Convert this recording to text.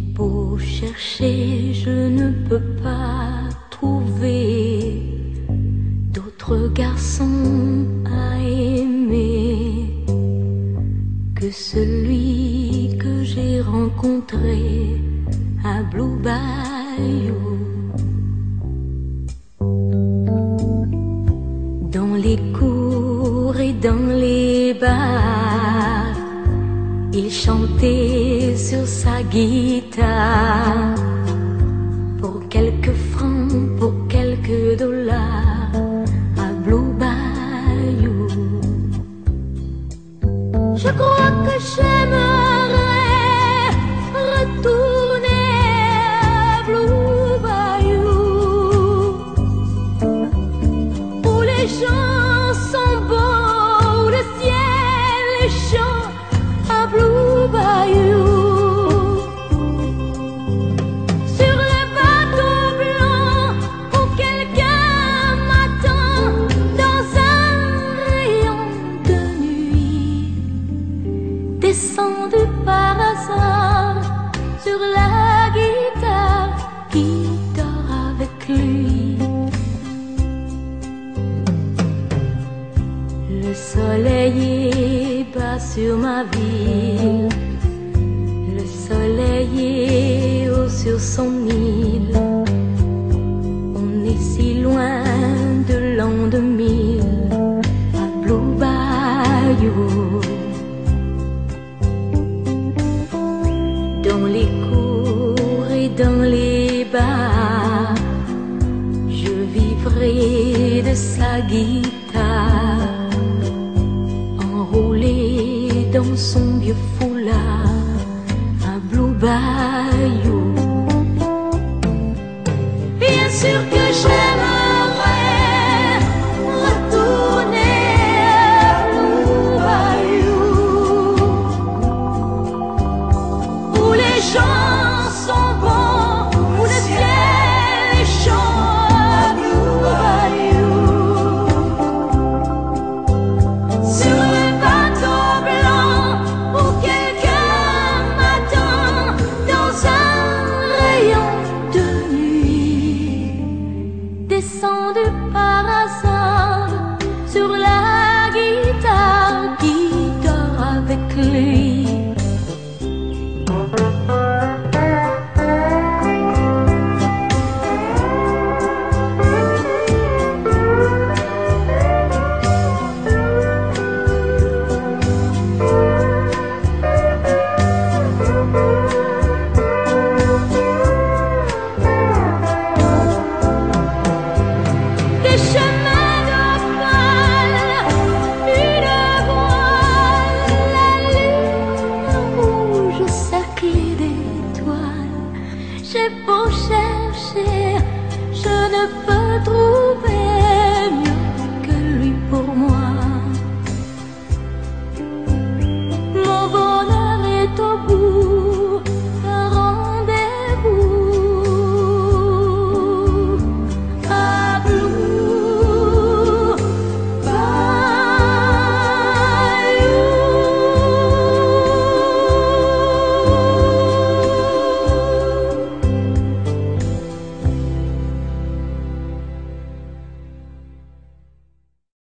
Beau chercher, je ne peux pas trouver d'autres garçons à aimer que celui que j'ai rencontré à Blue Bayou. Dans les cours et dans les bars, il chantait sur sa guitare. Pour quelques francs, pour quelques dollars à Blue Bayou. Je crois que j'aimerais retourner à Blue Bayou. Où les gens sont beaux, où le ciel est chaud Le soleil est bas sur ma ville, le soleil est haut sur son île. On est si loin de l'an 2000 à Blue Bayou. Dans les cours et dans les bars, je vivrai de sa guitare, dans son vieux foulard à Blue Bayou. J'ai beau chercher, je ne peux trouver mieux que lui pour moi.